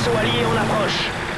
vaisseau allié en approche.